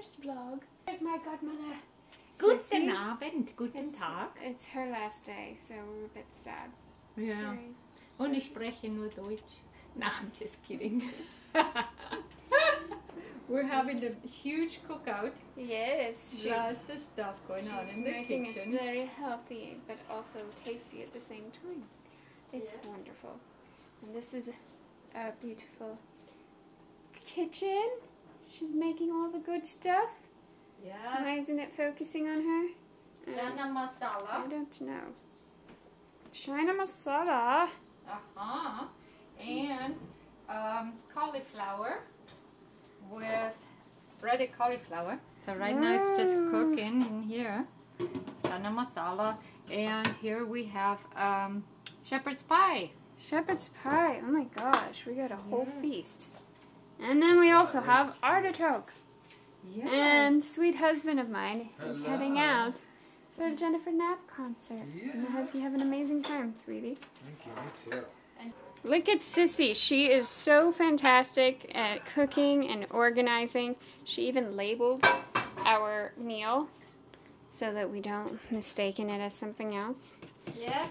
first vlog. There's my godmother. Guten Sissy. Abend, guten It's, Tag. it's her last day, so we're a bit sad. Ja. Very- Und ich spreche nur Deutsch. No, I'm just kidding. We're having a huge cookout. Yes, she's, Lots of stuff going on in the making it kitchen. very healthy, but also tasty at the same time. It's wonderful. And this is a beautiful kitchen. She's making all the good stuff. Yeah. Why isn't it focusing on her? Um, masala. I don't know. Chana masala. Uh-huh. And um, cauliflower with breaded cauliflower. So right now it's just cooking in here. Chana masala. And here we have um, shepherd's pie. Shepherd's pie. Oh my gosh, we got a whole Yes. feast. And then we also have artichoke. Yes. And sweet husband of mine is heading out for a Jennifer Knapp concert. And I hope you have an amazing time, sweetie. Thank you, me too. Look at Sissy. She is so fantastic at cooking and organizing. She even labeled our meal so that we don't mistaken it as something else. Yes.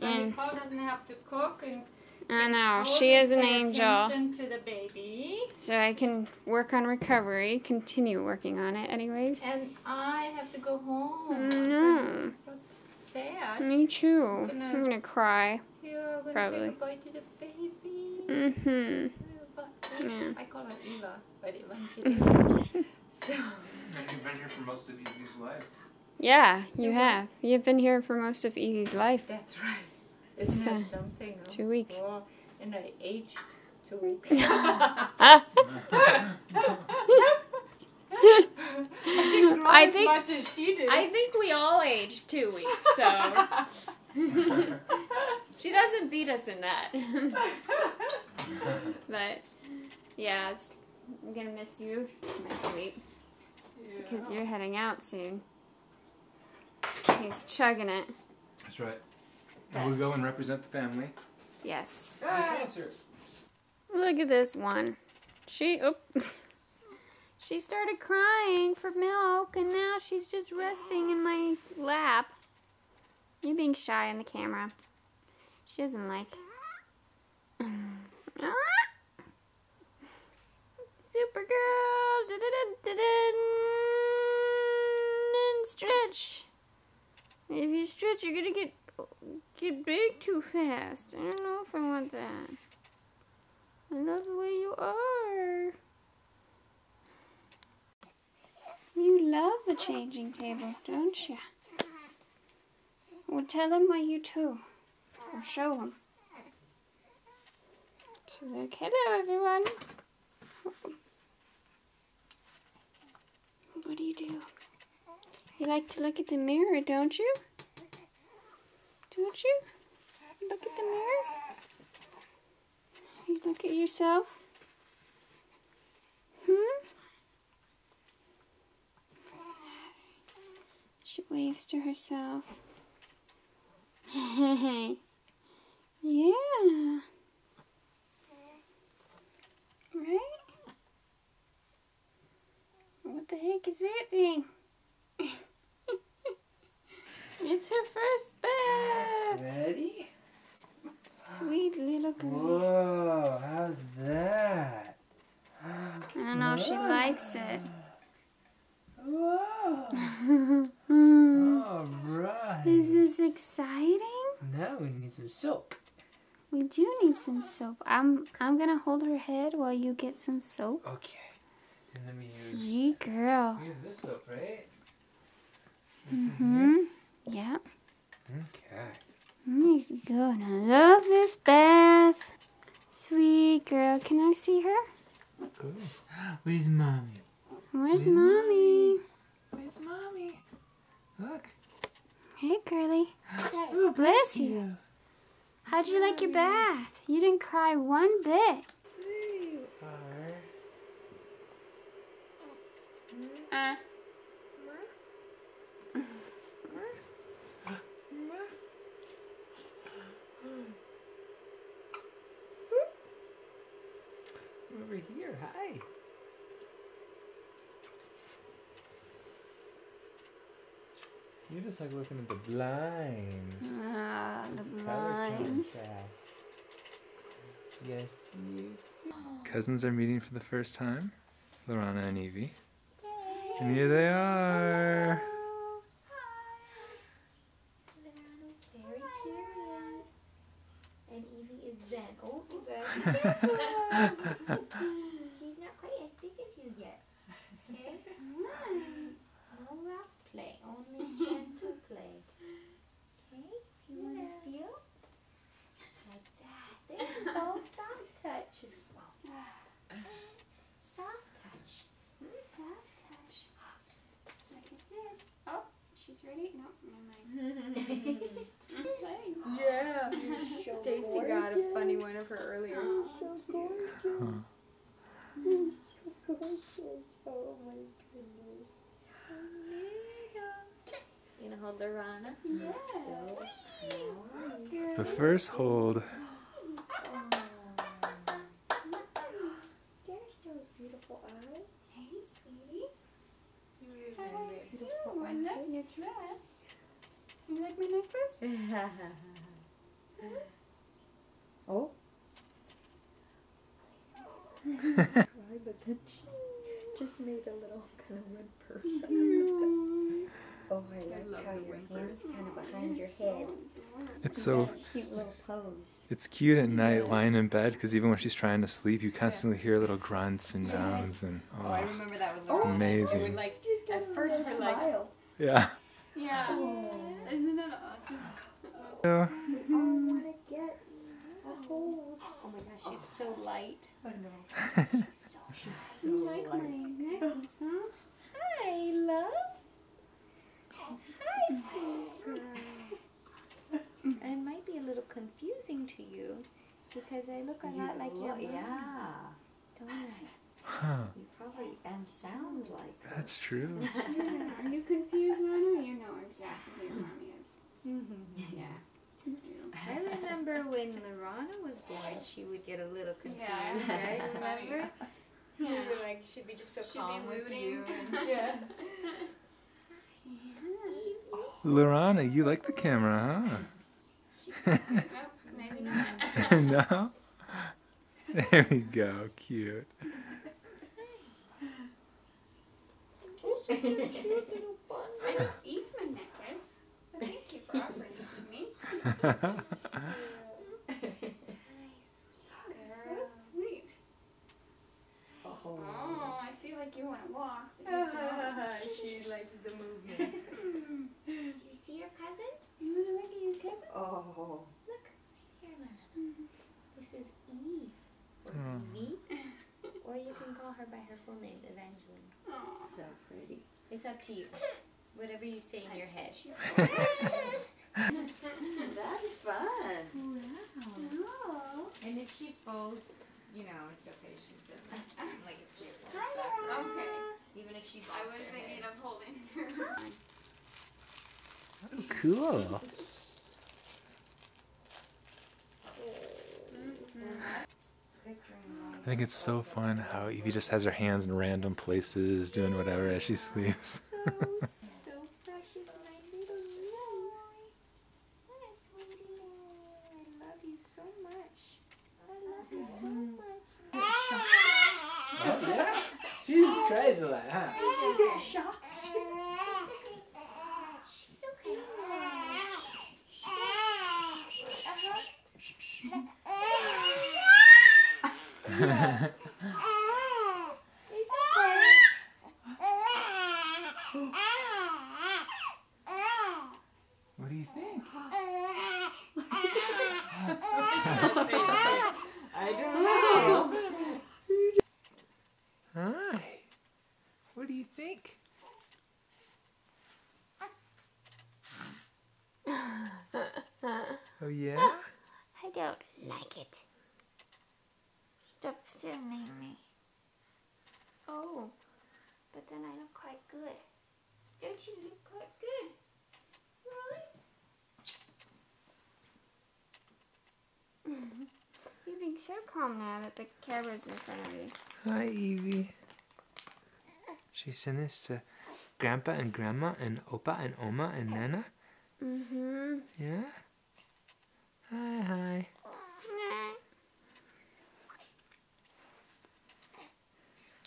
So And- Nicole doesn't have to cook and I know, she is an angel. to the baby. So I can work on recovery, continue working on it anyways. And I have to go home. No. So sad. Me too. Gonna- I'm gonna cry. You're gonna Probably. say goodbye to the baby. Mm-hmm. Yeah. I call her Eva, but eventually. so And you've been here for most of Evie's life. Yeah, you Yeah. have. You've been here for most of Evie's life. that's right. Isn't that something? huh? two weeks. Well, and I aged two weeks. I didn't I as think- much as she did. I think we all aged two weeks, so she doesn't beat us in that. but yeah, it's, I'm gonna miss you, my sweet, because you're heading out soon. He's chugging it. That's right. And we'll go and represent the family. Yes. Ah. Look at this one. She oop. she started crying for milk and now she's just resting in my lap. You're being shy on the camera. She doesn't like. Supergirl. Da-da-da-da-da. And stretch. If you stretch, you're gonna get get big too fast. I don't know if I want that. I love the way you are. You love the changing table, don't you? Well, tell them why you too. Or show them. She's like, hello, everyone. What do you do? You like to look at the mirror, don't you? Don't you? Look at the mirror. You look at yourself. Hmm? She waves to herself. yeah. Right? What the heck is that thing? it's her first bath. Ready? Sweet little girl. Whoa, how's that? I don't know if she likes it. Whoa. Hmm. All right. Is this exciting? Now we need some soap. We do need some soap. I'm I'm gonna hold her head while you get some soap. Okay. And let me use, Sweet girl. use this soap, right? What's in Hmm. Yeah. Okay. There you go. And I love this bath. Sweet girl. Can I see her? Where's, where's mommy? Where's Yeah. mommy? Where's mommy? Look. Hey, girly. Oh, bless you. How'd you like your bath? You didn't cry one bit. There you are. Uh. over here. Hi. You're just like looking at the blinds. Ah, the blinds. Yes, you do. Cousins are meeting for the first time. Lorana and Evie. Yay. And here they are. Hello. Hi. Lorana's very curious. And Evie is zen. Oh, you guys. Ready? No, never mind. Thanks. Yeah. Stacy got a funny one of her earlier. So gorgeous. Huh. So gorgeous. Oh my goodness. So little. You gonna hold Lorana? Yes. So. The first hold. There's those beautiful eyes. Hey, sweetie. Beautiful Ooh, I love your dress. You like my necklace? oh. Cry, but then she just made a little kind of red purse. oh, I like love how the your whimpers. hands kind of behind your head. It's so cute little pose. it's cute at night lying in bed because even when she's trying to sleep, you constantly hear little grunts and Yes. downs and Oh, I oh, remember that with it's Lorana. It amazing. would like at first we're like, Smile. Yeah. Yeah. Isn't that awesome? Yeah. We want to get a hold. Oh my gosh, she's so light. I know. She's so, she's so You like my light. necklace, huh? Hi, love. Hi, sweet girl. it might be a little confusing to you because I look a lot like your mom, Yeah, don't I? Huh. you probably and sound like her. That's true. Yeah. Are you confused, Rana? You know exactly who your mm-hmm. mommy is. Mm-hmm. Yeah. You know. I remember when Lorana was born, she would get a little confused, Yeah. right? Remember? We Yeah. were like, she'd be just so She'd be calm with you. And, yeah. Lorana, you like the camera, Oh, maybe not. huh? no? There we go. Cute. A cute little bun. I don't eat my necklace. Thank you for offering it to me. So sweet. Oh, Oh, I feel like you want to walk, but you don't. she likes the movement. Do you see your cousin? You want to look at your cousin? oh, Look, right here, Lana. This is Eve, or Oh. Evie, or you can call her by her full name, Evangeline. Oh, so pretty. It's up to you. Whatever you say in your head. That's fun. Oh. And if she falls, you know, it's okay. She's uh, like if she falls back. Okay. Even if she I was her thinking head. of holding her. Oh, cool. I think it's so fun how Evie just has her hands in random places, doing whatever as she sleeps. So, so precious, my little niece. What a sweetie. I love you so much. I love you so much. Oh yeah, Jesus Christ, a lot, huh? She's okay. It's okay. What do you think? I don't know. Hi. What do you think? Oh yeah? I don't like it. Stop filming me. Oh, but then I look quite good. Don't you look quite good? You're being so calm now that the camera's in front of you. Hi Evie. She's in this to grandpa and grandma and opa and oma and nana? Mm-hmm. Yeah? Hi, hi.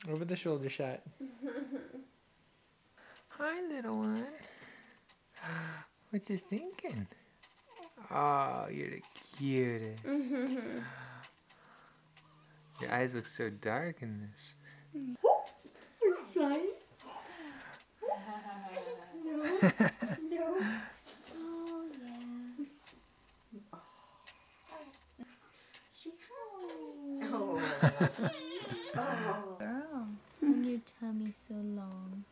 Over the shoulder shot. Hi, little one. What you thinking? Oh, you're the cutest. Your eyes look so dark in this. Are Flying? No, no. Oh, yeah. She Oh. oh. Girl, and your tummy so long.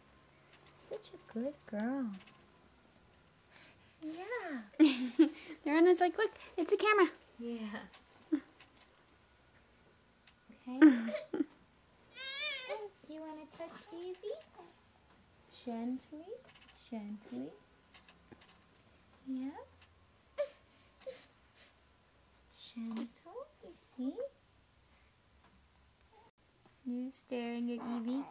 Such a good girl. Yeah. Lorana's like, look, it's a camera. Yeah. Okay. you want to touch Evie? Gently, gently. Yeah. Gentle, you see? You staring at Evie?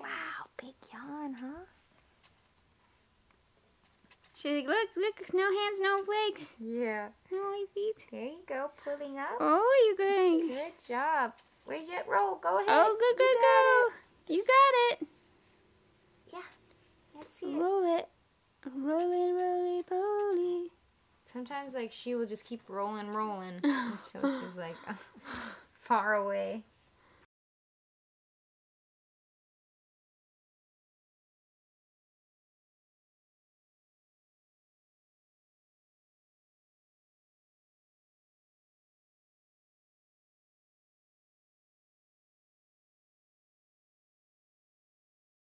Wow, big yawn, huh? She's like, look, look, no hands, no legs, Yeah. no feet. There you go, pulling up. Oh, you going? Good job. Where's your roll? Go ahead. Oh, go, go, go. You got it. it. Let's see it. Roll it. Roll it, poly. Sometimes like she will just keep rolling, rolling until she's like far away.